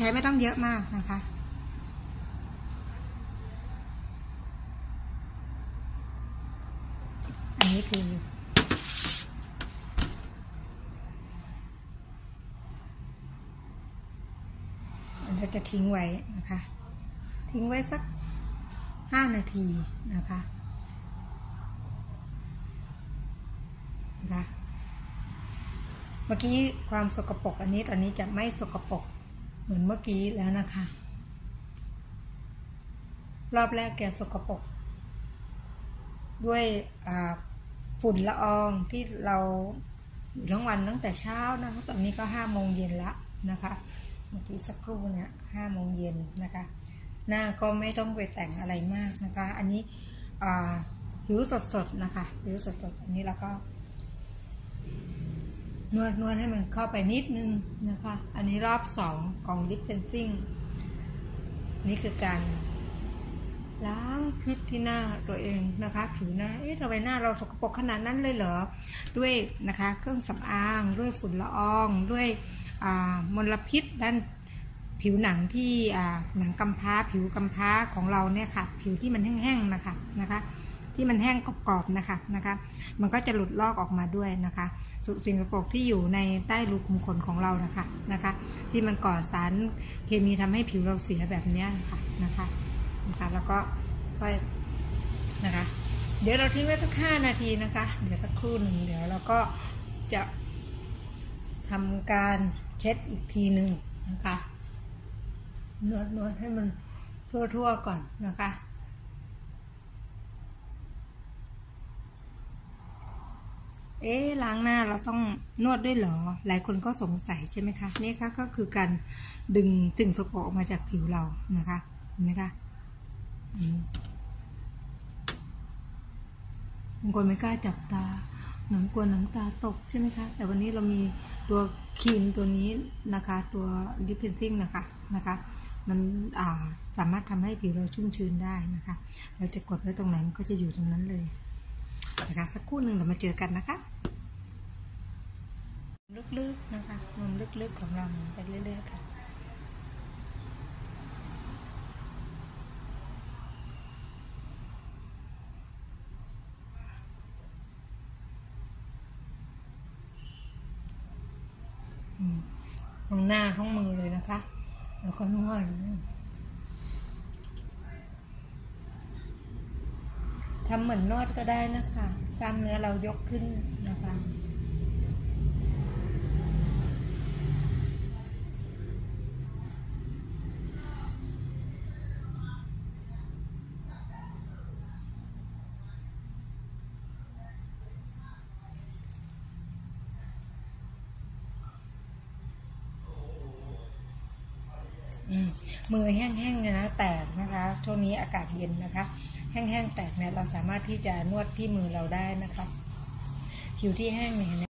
ใช้ไม่ต้องเยอะมากนะคะ อันนี้คือ เราจะทิ้งไว้นะคะ ทิ้งไว้สักห้านาทีนะคะนะคะ เมื่อกี้ความสกปรกอันนี้ตอนนี้จะไม่สกปรก เหมือนเมื่อกี้แล้วนะคะ รอบแรกแกสกปรกด้วยฝุ่นละอองที่เราอยู่ทั้งวันตั้งแต่เช้านะคะตอนนี้ก็ห้าโมงเย็นละนะคะ เมื่อกี้สักครู่เนี่ยห้าโมงเย็นนะคะ หน้าก็ไม่ต้องไปแต่งอะไรมากนะคะ อันนี้ผิวสดๆนะคะผิวสดๆอันนี้แล้วก็ นวดนวดให้มันเข้าไปนิดนึงนะคะ อันนี้รอบสองของดิฟเฟนซิ่งนี่คือการล้างพิษที่หน้าตัวเองนะคะ ผิวหน้า เอ๊ะทำไมหน้าเราสกปรกขนาดนั้นเลยเหรอ ด้วยนะคะ เครื่องสำอาง ด้วยฝุ่นละออง ด้วยมลพิษด้านผิวหนังที่หนังกำพร้า ผิวกำพร้าของเราเนี่ยค่ะ ผิวที่มันแห้งๆนะคะนะคะ ที่มันแห้งกรอบๆนะคะนะคะ มันก็จะหลุดลอกออกมาด้วยนะคะสิ่งสกปรกที่อยู่ในใต้รูขุมขนของเรานะคะนะคะ ที่มันก่อสารเคมีทำให้ผิวเราเสียแบบนี้ค่ะนะคะนะคะแล้วก็ก็นะคะ เดี๋ยวเราทิ้งไว้สักห้านาทีนะคะ เดี๋ยวสักครู่หนึ่งเดี๋ยวเราก็จะทำการเช็ดอีกทีหนึ่งนะคะนวดนวดให้มันทั่วๆก่อนนะคะ เอ๊ล้างหน้าเราต้องนวดด้วยเหรอ หลายคนก็สงสัยใช่ไหมคะนี่ค่ะก็คือการดึงสิ่งสกปรกออกมาจากผิวเรานะคะเห็นไหมคะบางคนไม่กล้าจับตาหนังกลัวหนังตาตกใช่ไหมคะ แต่วันนี้เรามีตัวครีมตัวนี้นะคะ ตัว defensing นะคะนะคะมันสามารถทำให้ผิวเราชุ่มชื้นได้นะคะ เราจะกดไว้ตรงไหนมันก็จะอยู่ตรงนั้นเลยนะคะสักครู่หนึ่งเรามาเจอกันนะคะ ลึกๆนะคะมุมลึกๆของเราไปเรื่อยๆค่ะตรงหน้าท้องมือเลยนะคะ แล้วก็นวดทำเหมือนนวดก็ได้นะคะ กล้ามเนื้อเรายกขึ้นนะคะ มือแห้งๆเนี่ยนะแตกนะคะช่วงนี้อากาศเย็นนะคะ แห้งๆแตกเนี่ยเราสามารถที่จะนวดที่มือเราได้นะคะผิวที่แห้งเนี่ย